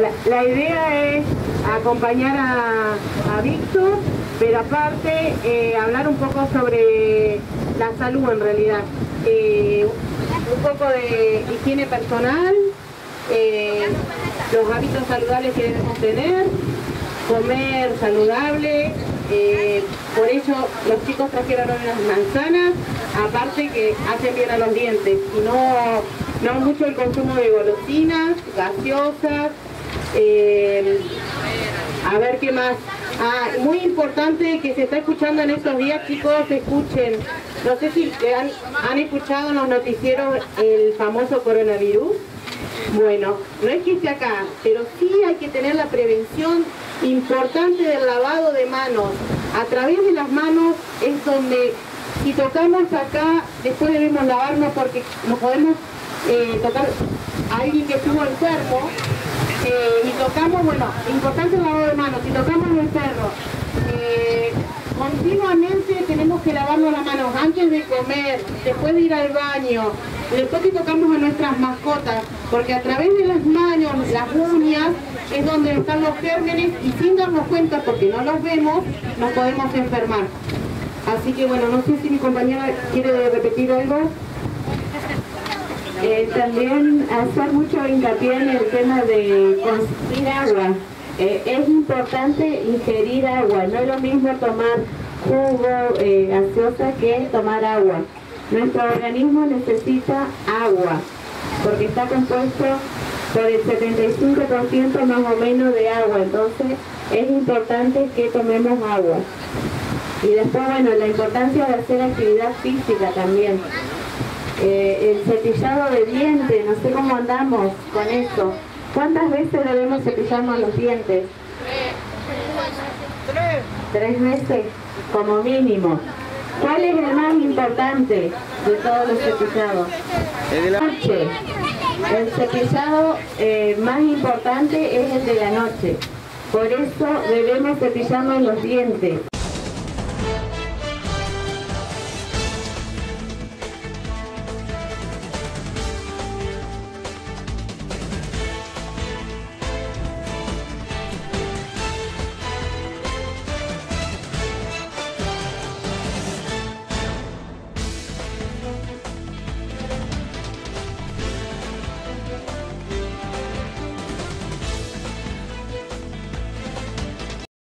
La, idea es acompañar a, Víctor, pero aparte eh, hablar un poco sobre la salud en realidad. Eh, un poco de higiene personal, eh, los hábitos saludables que debemos tener, comer saludable, por eso los chicos trajeron unas manzanas, aparte que hacen bien a los dientes, y no, no mucho el consumo de golosinas, gaseosas, eh, a ver qué más. Ah, muy importante que se está escuchando en estos días, chicos, escuchen. No sé si han, escuchado en los noticieros el famoso coronavirus. Bueno, no es que esté acá, pero sí hay que tener la prevención importante del lavado de manos. A través de las manos es donde, si tocamos acá, después debemos lavarnos porque no podemos eh, tocar a alguien que estuvo enfermo eh, y tocamos, bueno, importante el lavado de manos, si tocamos el perro, eh, continuamente tenemos que lavarnos las manos antes de comer, después de ir al baño, después que tocamos a nuestras mascotas, porque a través de las manos, las uñas, es donde están los gérmenes y sin darnos cuenta, porque no los vemos, nos podemos enfermar. Así que bueno, no sé si mi compañera quiere repetir algo. Eh, también hacer mucho hincapié en el tema de consumir agua. Eh, es importante ingerir agua, no es lo mismo tomar jugo eh, gaseosa que tomar agua. Nuestro organismo necesita agua, porque está compuesto por el 75% más o menos de agua, entonces es importante que tomemos agua. Y después, bueno, la importancia de hacer actividad física también. Eh, el cepillado de dientes, no sé cómo andamos con eso. ¿Cuántas veces debemos cepillarnos los dientes? Tres. Tres veces, como mínimo. ¿Cuál es el más importante de todos los cepillados? El de la noche. El cepillado eh, más importante es el de la noche. Por eso debemos cepillarnos los dientes.